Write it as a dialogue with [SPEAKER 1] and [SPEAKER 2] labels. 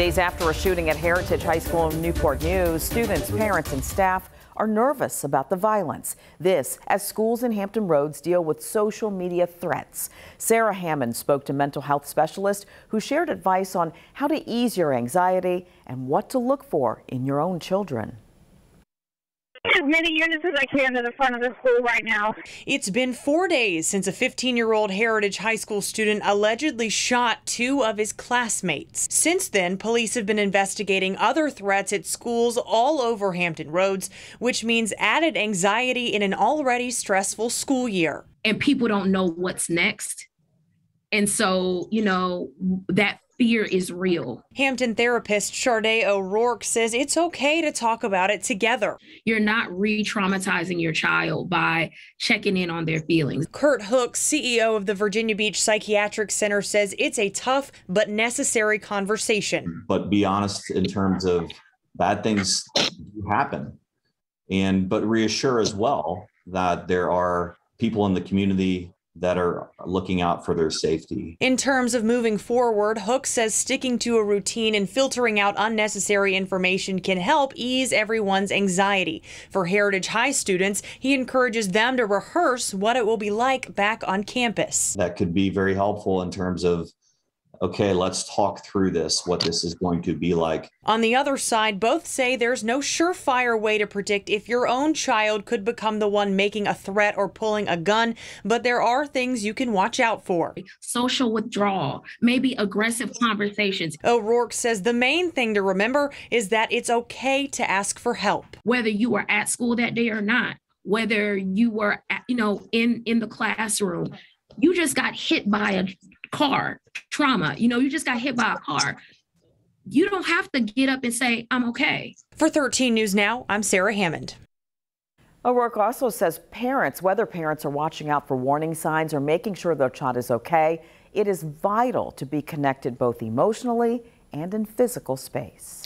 [SPEAKER 1] Days after a shooting at Heritage High School in Newport News, students, parents, and staff are nervous about the violence. This as schools in Hampton Roads deal with social media threats. Sarah Hammond spoke to mental health specialists who shared advice on how to ease your anxiety and what to look for in your own children
[SPEAKER 2] many units as I can to the front of the school right now.
[SPEAKER 3] It's been four days since a 15 year old Heritage High School student allegedly shot two of his classmates. Since then, police have been investigating other threats at schools all over Hampton Roads, which means added anxiety in an already stressful school year.
[SPEAKER 4] And people don't know what's next. And so, you know, that fear is real.
[SPEAKER 3] Hampton therapist Sade O'Rourke says it's okay to talk about it together.
[SPEAKER 4] You're not re traumatizing your child by checking in on their feelings.
[SPEAKER 3] Kurt Hook, CEO of the Virginia Beach Psychiatric Center, says it's a tough but necessary conversation.
[SPEAKER 5] But be honest in terms of bad things happen. And but reassure as well that there are people in the community that are looking out for their safety.
[SPEAKER 3] In terms of moving forward, Hook says sticking to a routine and filtering out unnecessary information can help ease everyone's anxiety. For Heritage High students, he encourages them to rehearse what it will be like back on campus.
[SPEAKER 5] That could be very helpful in terms of okay, let's talk through this, what this is going to be like.
[SPEAKER 3] On the other side, both say there's no surefire way to predict if your own child could become the one making a threat or pulling a gun, but there are things you can watch out for.
[SPEAKER 4] Social withdrawal, maybe aggressive conversations.
[SPEAKER 3] O'Rourke says the main thing to remember is that it's okay to ask for help.
[SPEAKER 4] Whether you were at school that day or not, whether you were, at, you know, in in the classroom, you just got hit by a car trauma. You know, you just got hit by a car. You don't have to get up and say, I'm okay.
[SPEAKER 3] For 13 News Now, I'm Sarah Hammond.
[SPEAKER 1] O'Rourke also says parents, whether parents are watching out for warning signs or making sure their child is okay, it is vital to be connected both emotionally and in physical space.